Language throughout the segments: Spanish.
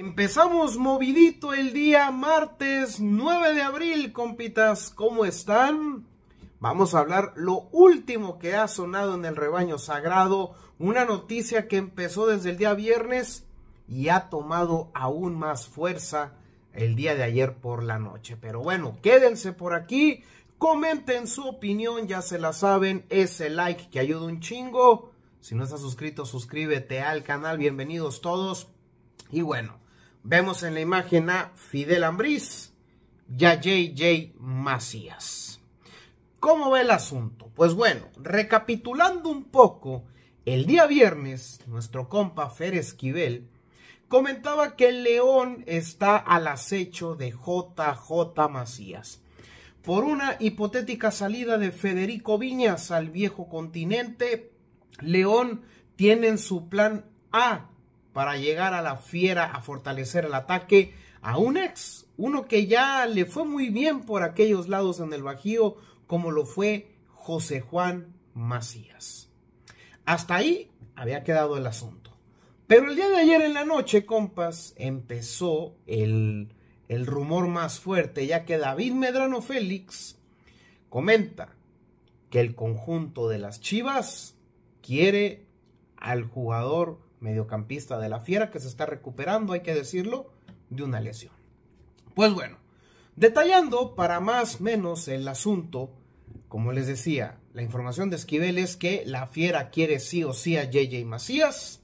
Empezamos movidito el día martes 9 de abril, compitas, ¿cómo están? Vamos a hablar lo último que ha sonado en el rebaño sagrado, una noticia que empezó desde el día viernes y ha tomado aún más fuerza el día de ayer por la noche. Pero bueno, quédense por aquí, comenten su opinión, ya se la saben, ese like que ayuda un chingo. Si no estás suscrito, suscríbete al canal, bienvenidos todos. Y bueno, Vemos en la imagen a Fidel Ambriz y a JJ Macías. ¿Cómo va el asunto? Pues bueno, recapitulando un poco, el día viernes, nuestro compa Fer Esquivel comentaba que el León está al acecho de JJ Macías. Por una hipotética salida de Federico Viñas al viejo continente, León tiene en su plan A para llegar a la fiera a fortalecer el ataque a un ex, uno que ya le fue muy bien por aquellos lados en el Bajío, como lo fue José Juan Macías. Hasta ahí había quedado el asunto. Pero el día de ayer en la noche, compas, empezó el, el rumor más fuerte, ya que David Medrano Félix comenta que el conjunto de las Chivas quiere al jugador mediocampista de la Fiera que se está recuperando, hay que decirlo, de una lesión. Pues bueno, detallando para más menos el asunto, como les decía, la información de Esquivel es que la Fiera quiere sí o sí a JJ Macías.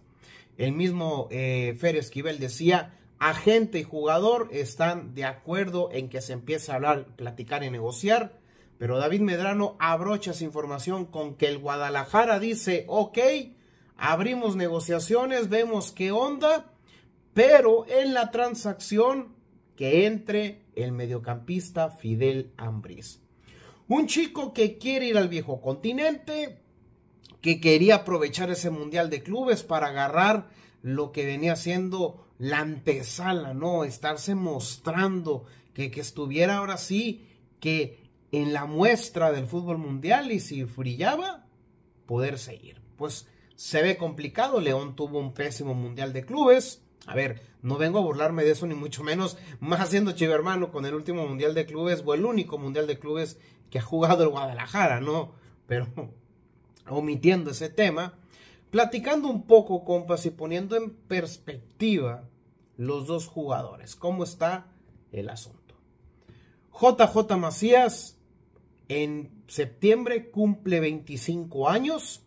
El mismo eh, Fer Esquivel decía, agente y jugador están de acuerdo en que se empiece a hablar, platicar y negociar. Pero David Medrano abrocha esa información con que el Guadalajara dice, ok, abrimos negociaciones, vemos qué onda, pero en la transacción que entre el mediocampista Fidel Ambriz. Un chico que quiere ir al viejo continente, que quería aprovechar ese mundial de clubes para agarrar lo que venía siendo la antesala, ¿no? Estarse mostrando que, que estuviera ahora sí, que en la muestra del fútbol mundial y si brillaba, poder seguir. Pues se ve complicado. León tuvo un pésimo mundial de clubes. A ver, no vengo a burlarme de eso ni mucho menos, más siendo chivermano con el último mundial de clubes o el único mundial de clubes que ha jugado el Guadalajara, ¿no? Pero omitiendo ese tema, platicando un poco, compas, y poniendo en perspectiva los dos jugadores, cómo está el asunto. JJ Macías en septiembre cumple 25 años,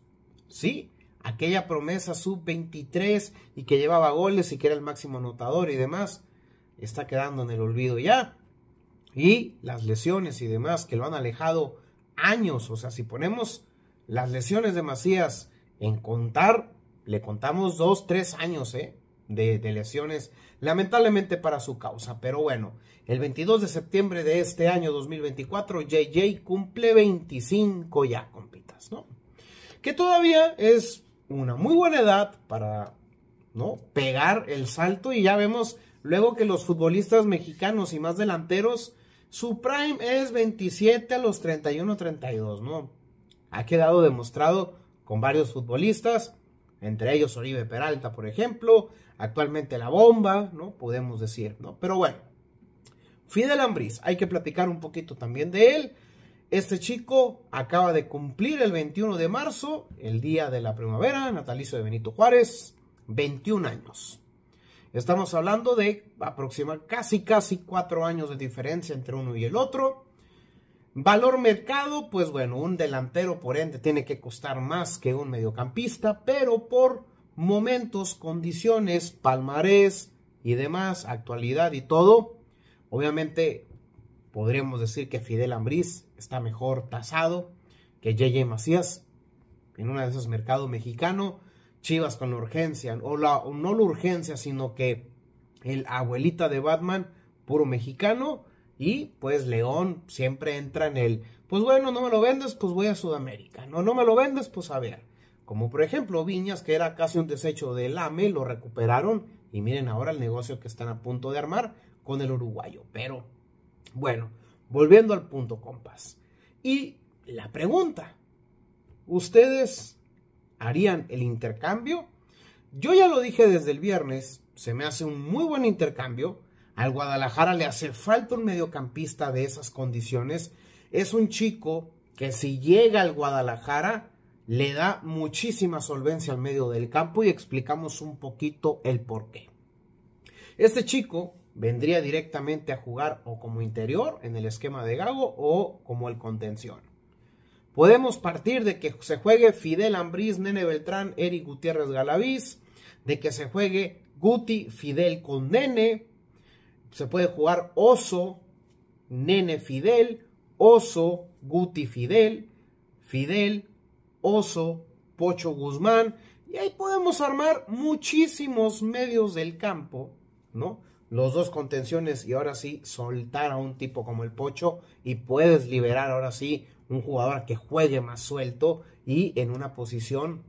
¿sí? Aquella promesa sub-23 y que llevaba goles y que era el máximo anotador y demás, está quedando en el olvido ya. Y las lesiones y demás que lo han alejado años, o sea, si ponemos las lesiones de Macías en contar, le contamos dos, tres años ¿eh? de, de lesiones, lamentablemente para su causa. Pero bueno, el 22 de septiembre de este año 2024, JJ cumple 25 ya, compitas, ¿no? Que todavía es una muy buena edad para ¿no? pegar el salto y ya vemos luego que los futbolistas mexicanos y más delanteros, su prime es 27 a los 31, 32, ¿no? Ha quedado demostrado con varios futbolistas, entre ellos Oribe Peralta, por ejemplo, actualmente la bomba, ¿no? Podemos decir, ¿no? Pero bueno, Fidel Ambriz, hay que platicar un poquito también de él. Este chico acaba de cumplir el 21 de marzo, el día de la primavera, natalicio de Benito Juárez, 21 años. Estamos hablando de aproximadamente casi, cuatro años de diferencia entre uno y el otro. Valor mercado, pues bueno, un delantero por ende tiene que costar más que un mediocampista, pero por momentos, condiciones, palmarés y demás, actualidad y todo, obviamente podríamos decir que Fidel Ambriz está mejor tasado que JJ Macías en uno de esos mercados mexicano. Chivas con urgencia, o, la, no la urgencia, sino que el abuelita de Batman, puro mexicano, y pues León siempre entra en el, pues bueno, no me lo vendes, pues voy a Sudamérica, no, no me lo vendes, pues a ver. Como por ejemplo Viñas, que era casi un desecho del AME, lo recuperaron y miren ahora el negocio que están a punto de armar con el uruguayo. Pero bueno, volviendo al punto, compas. Y la pregunta, ¿ustedes harían el intercambio? Yo ya lo dije desde el viernes se me hace un muy buen intercambio. Al Guadalajara le hace falta un mediocampista de esas condiciones. Es un chico que si llega al Guadalajara le da muchísima solvencia al medio del campo y explicamos un poquito el por qué. Este chico vendría directamente a jugar o como interior en el esquema de Gago o como el contención. Podemos partir de que se juegue Fidel Ambriz, Nene Beltrán, Eric Gutiérrez Galaviz, de que se juegue Guti, Fidel con Nene, se puede jugar Oso, Nene Fidel, Oso, Guti Fidel, Fidel, Oso, Pocho Guzmán, y ahí podemos armar muchísimos medios del campo, ¿no? Los dos contenciones y ahora sí soltar a un tipo como el Pocho y puedes liberar ahora sí un jugador que juegue más suelto y en una posición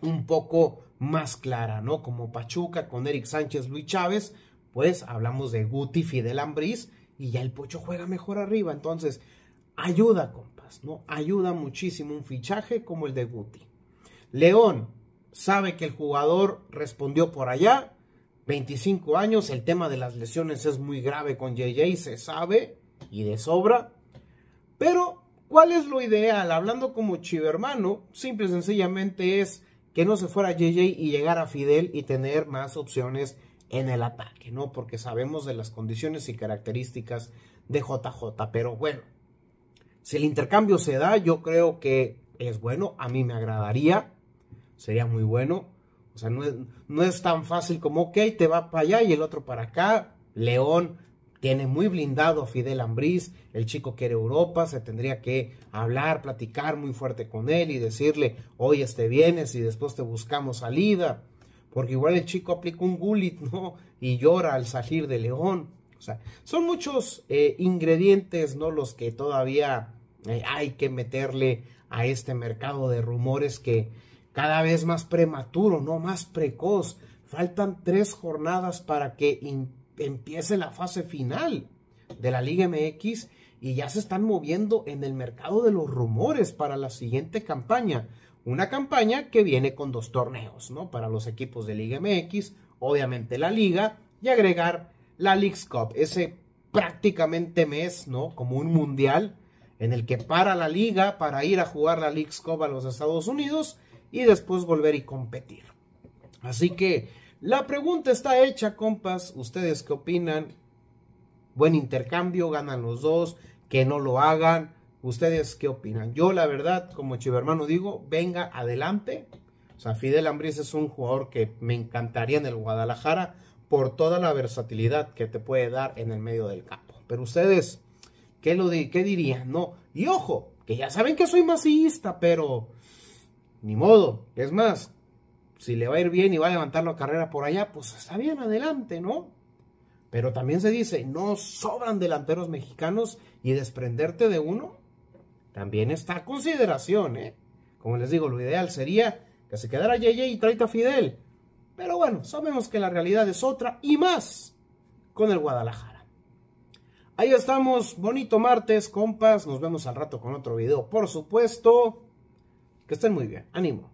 un poco más clara, ¿no? Como Pachuca con Eric Sánchez, Luis Chávez, pues hablamos de Guti, Fidel Ambriz y ya el Pocho juega mejor arriba, entonces ayuda, compas, ¿no? Ayuda muchísimo un fichaje como el de Guti. León sabe que el jugador respondió por allá, 25 años, el tema de las lesiones es muy grave con JJ, se sabe y de sobra, pero ¿cuál es lo ideal? Hablando como chivermano, simple y sencillamente es que no se fuera JJ y llegar a Fidel y tener más opciones en el ataque, ¿no? Porque sabemos de las condiciones y características de JJ, pero bueno, si el intercambio se da, yo creo que es bueno, a mí me agradaría, sería muy bueno. O sea, no es, no es tan fácil como, ok, te va para allá y el otro para acá. León tiene muy blindado a Fidel Ambriz, el chico quiere Europa, se tendría que hablar, platicar muy fuerte con él y decirle, hoy este vienes y después te buscamos salida, porque igual el chico aplica un gulit, ¿no? Y llora al salir de León. O sea, son muchos eh, ingredientes, ¿no? Los que todavía eh, hay que meterle a este mercado de rumores que cada vez más prematuro, no más precoz. Faltan tres jornadas para que empiece la fase final de la Liga MX y ya se están moviendo en el mercado de los rumores para la siguiente campaña. Una campaña que viene con dos torneos, ¿no? Para los equipos de Liga MX, obviamente la Liga y agregar la League's Cup, ese prácticamente mes, ¿no? Como un mundial en el que para la liga para ir a jugar la League's Cup a los Estados Unidos y después volver y competir. Así que la pregunta está hecha, compas. ¿Ustedes qué opinan? Buen intercambio, ganan los dos, que no lo hagan. ¿Ustedes qué opinan? Yo, la verdad, como chivermano digo, venga adelante. O sea, Fidel Ambriz es un jugador que me encantaría en el Guadalajara por toda la versatilidad que te puede dar en el medio del campo. Pero ustedes, ¿Qué, lo ¿Qué dirían? No. Y ojo, que ya saben que soy masista, pero ni modo. Es más, si le va a ir bien y va a levantar la carrera por allá, pues está bien adelante, ¿no? Pero también se dice, no sobran delanteros mexicanos y desprenderte de uno también está a consideración, ¿eh? Como les digo, lo ideal sería que se quedara Yeye y traita Fidel. Pero bueno, sabemos que la realidad es otra y más con el Guadalajara. Ahí estamos, bonito martes, compas. Nos vemos al rato con otro video, por supuesto. Que estén muy bien, ánimo.